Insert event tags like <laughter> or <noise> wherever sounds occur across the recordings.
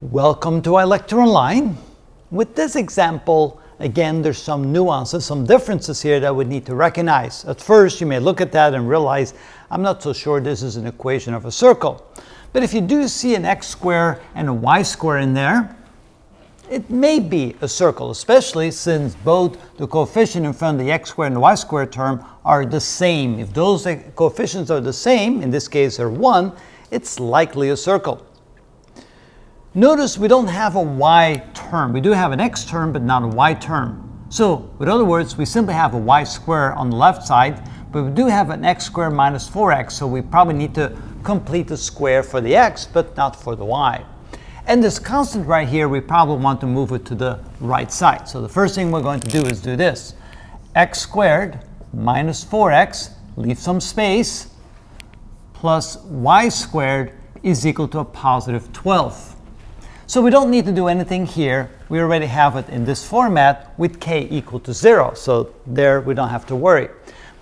Welcome to iLecture Online. With this example, again, there's some nuances, some differences here that we need to recognize. At first, you may look at that and realize, I'm not so sure this is an equation of a circle. But if you do see an x square and a y square in there, it may be a circle, especially since both the coefficient in front of the x squared and the y squared term are the same. If those coefficients are the same, in this case they're 1, it's likely a circle. Notice we don't have a y term. We do have an x term, but not a y term. So, with other words, we simply have a y square on the left side, but we do have an x squared minus 4x, so we probably need to complete the square for the x, but not for the y. And this constant right here, we probably want to move it to the right side. So the first thing we're going to do is do this. x squared minus 4x, leave some space, plus y squared is equal to a positive 12. So we don't need to do anything here. We already have it in this format with k equal to 0. So there we don't have to worry.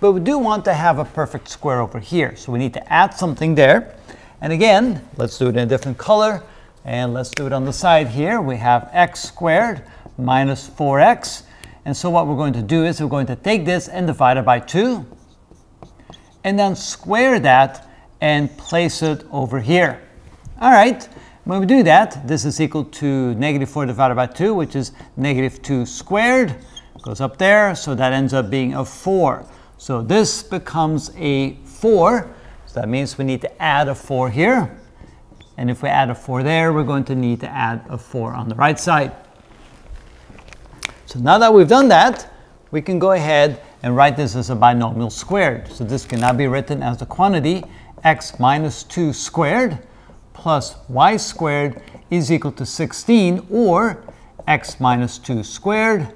But we do want to have a perfect square over here. So we need to add something there. And again, let's do it in a different color. And let's do it on the side here. We have x squared minus 4x. And so what we're going to do is we're going to take this and divide it by 2. And then square that and place it over here. All right. When we do that, this is equal to negative 4 divided by 2, which is negative 2 squared. Goes up there, so that ends up being a 4. So this becomes a 4. So that means we need to add a 4 here. And if we add a 4 there, we're going to need to add a 4 on the right side. So now that we've done that, we can go ahead and write this as a binomial squared. So this can now be written as the quantity x minus 2 squared plus y squared is equal to 16, or x minus 2 squared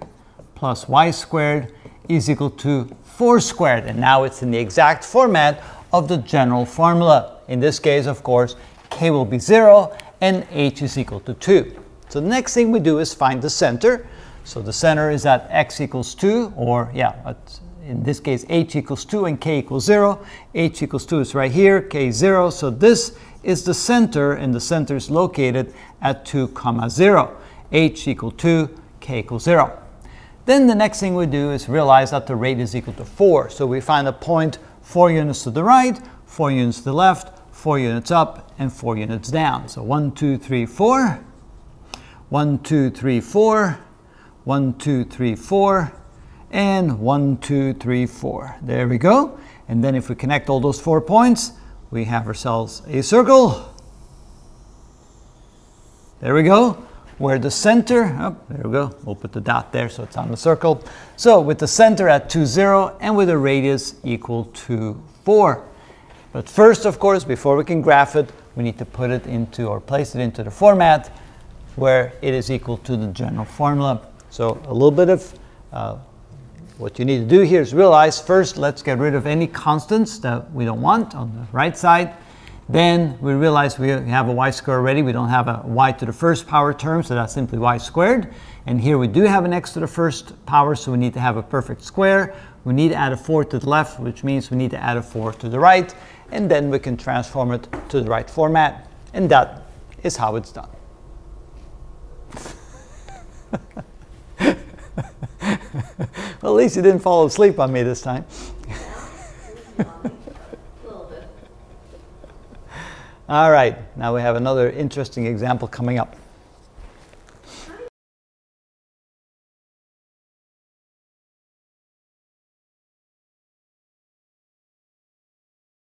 plus y squared is equal to 4 squared. And now it's in the exact format of the general formula. In this case, of course, k will be 0 and h is equal to 2. So the next thing we do is find the center. So the center is at x equals 2, or yeah, in this case, h equals 2 and k equals 0. h equals 2 is right here, k is 0. So this is the center, and the center is located at 2 comma 0. h equal 2, k equals 0. Then the next thing we do is realize that the rate is equal to 4. So we find a point 4 units to the right, 4 units to the left, 4 units up, and 4 units down. So 1, 2, 3, 4. 1, 2, 3, 4. 1, 2, 3, 4. And 1, 2, 3, 4. There we go. And then if we connect all those four points, we have ourselves a circle. There we go. Where the center, oh, there we go. We'll put the dot there so it's on the circle. So with the center at 2, 0 and with a radius equal to 4. But first, of course, before we can graph it, we need to put it into or place it into the format where it is equal to the general formula. So a little bit of uh, what you need to do here is realize first, let's get rid of any constants that we don't want on the right side. Then we realize we have a y squared already. We don't have a y to the first power term, so that's simply y squared. And here we do have an x to the first power, so we need to have a perfect square. We need to add a 4 to the left, which means we need to add a 4 to the right. And then we can transform it to the right format. And that is how it's done. Well, at least you didn't fall asleep on me this time. <laughs> All right, now we have another interesting example coming up.